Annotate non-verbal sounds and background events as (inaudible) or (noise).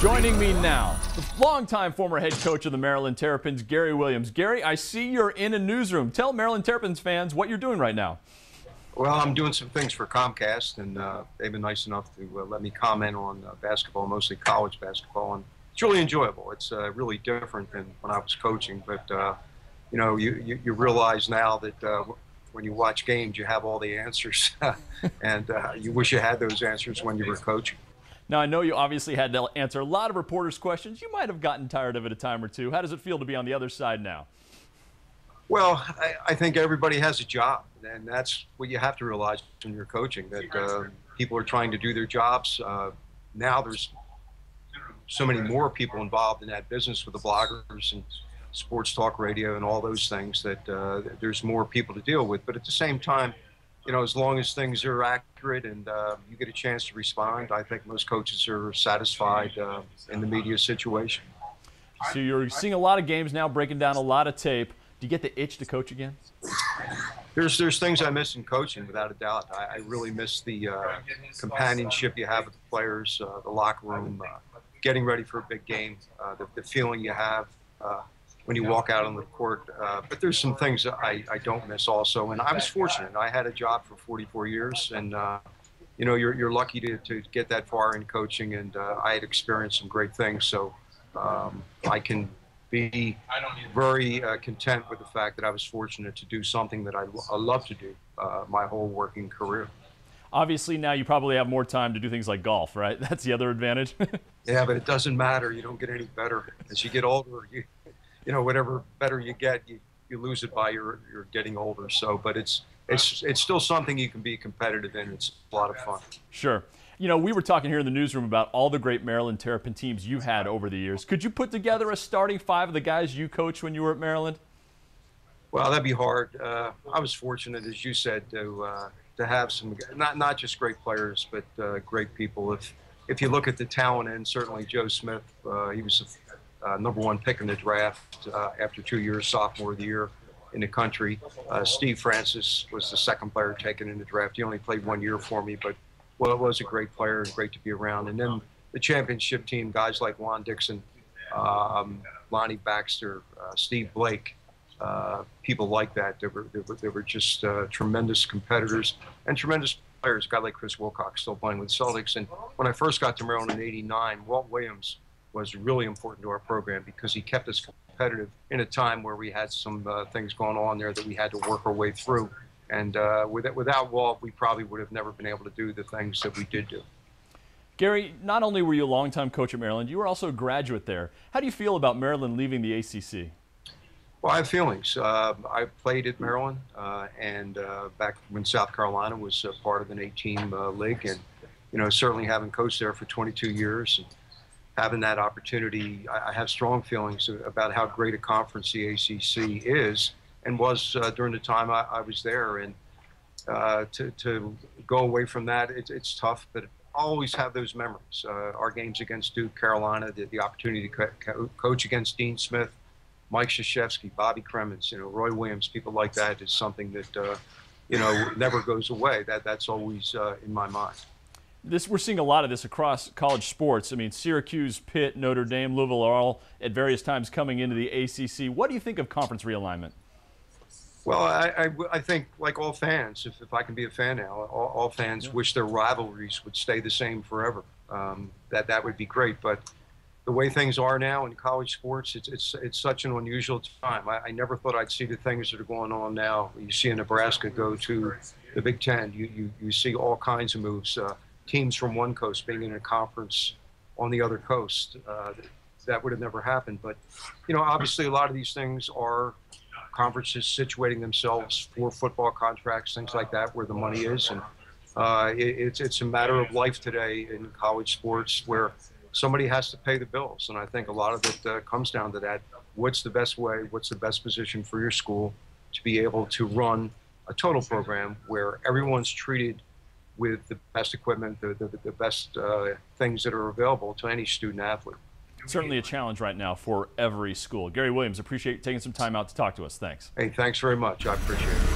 Joining me now, the longtime former head coach of the Maryland Terrapins, Gary Williams. Gary, I see you're in a newsroom. Tell Maryland Terrapins fans what you're doing right now. Well, I'm doing some things for Comcast, and uh, they've been nice enough to uh, let me comment on uh, basketball, mostly college basketball, and it's really enjoyable. It's uh, really different than when I was coaching, but uh, you know, you, you, you, realize now that uh, when you watch games, you have all the answers, (laughs) and you wish you had those answers when you were coaching. Now, I know you obviously had to answer a lot of reporters' questions. You might have gotten tired of it a time or two. How does it feel to be on the other side now? Well, I, I think everybody has a job, and that's what you have to realize when you're coaching that uh, people are trying to do their jobs. Uh, now there's so many more people involved in that business with the bloggers and sports talk radio and all those things that uh, there's more people to deal with. But at the same time, you know, as long as things are accurate and uh, you get a chance to respond, I think most coaches are satisfied uh, in the media situation. So you're seeing a lot of games now, breaking down a lot of tape. Do you get the itch to coach again? There's there's things I miss in coaching, without a doubt. I, I really miss the uh, companionship you have with the players, uh, the locker room, uh, getting ready for a big game, uh, the, the feeling you have when you walk out on the court. Uh, but there's some things that I, I don't miss also. And I was fortunate. I had a job for 44 years, and uh, you know, you're, you're lucky to, to get that far in coaching. And uh, I had experienced some great things, so um, I can be very uh, content with the fact that I was fortunate to do something that I, I love to do uh, my whole working career. Obviously, now you probably have more time to do things like golf, right? (laughs) That's the other advantage. (laughs) yeah, but it doesn't matter. You don't get any better as you get older. You, you know, whatever better you get, you, you lose it by your, your getting older. So, but it's, it's, it's still something you can be competitive in. It's a lot of fun. Sure. You know, we were talking here in the newsroom about all the great Maryland Terrapin teams you've had over the years. Could you put together a starting five of the guys you coached when you were at Maryland? Well, that'd be hard. Uh, I was fortunate, as you said, to uh, to have some not not just great players, but uh, great people. If if you look at the talent end, certainly Joe Smith, uh, he was uh, number one pick in the draft uh, after two years, sophomore of the year in the country. Uh, Steve Francis was the second player taken in the draft. He only played one year for me, but well, it was a great player and great to be around. And then the championship team, guys like Juan Dixon, um, Lonnie Baxter, uh, Steve Blake, uh, people like that. They were, they were, they were just uh, tremendous competitors and tremendous players. A guy like Chris Wilcox still playing with Celtics. And when I first got to Maryland in '89, Walt Williams was really important to our program because he kept us competitive in a time where we had some uh, things going on there that we had to work our way through. And uh, with, without Walt, we probably would have never been able to do the things that we did do. Gary, not only were you a longtime coach at Maryland, you were also a graduate there. How do you feel about Maryland leaving the ACC? Well, I have feelings. Uh, I played at Maryland, uh, and uh, back when South Carolina was part of an eight-team uh, league, and you know, certainly having coached there for 22 years. And, having that opportunity, I, have strong feelings about how great a conference the ACC is and was uh, during the time I, I was there. And uh, to, to go away from that, it, it's tough, but I always have those memories. Uh, our games against Duke, Carolina, the, the opportunity to co- co- coach against Dean Smith, Mike Krzyzewski, Bobby Cremins, you know, Roy Williams, people like that is something that, uh, you know, never goes away. That, that's always uh, in my mind this we're seeing a lot of this across college sports. I mean, Syracuse, Pitt, Notre Dame, Louisville are all at various times coming into the ACC. What do you think of conference realignment? Well, I, I, I think, like all fans, if, if I can be a fan now, all, all fans yeah. wish their rivalries would stay the same forever. Um, that that would be great, but the way things are now in college sports, it's it's it's such an unusual time. I, I, never thought I'd see the things that are going on now. You see Nebraska go to the Big Ten. You you, you see all kinds of moves. Uh, teams from one coast being in a conference on the other coast. Uh, that would have never happened. But, you know, obviously a lot of these things are conferences situating themselves for football contracts, things like that, where the money is. And uh, it, it's, it's a matter of life today in college sports where somebody has to pay the bills. And I think a lot of it uh, comes down to that. What's the best way? What's the best position for your school to be able to run a total program where everyone's treated with the best equipment, the, the, the best uh, things that are available to any student athlete. Certainly a challenge right now for every school. Gary Williams, appreciate taking some time out to talk to us. Thanks. Hey, thanks very much. I appreciate it.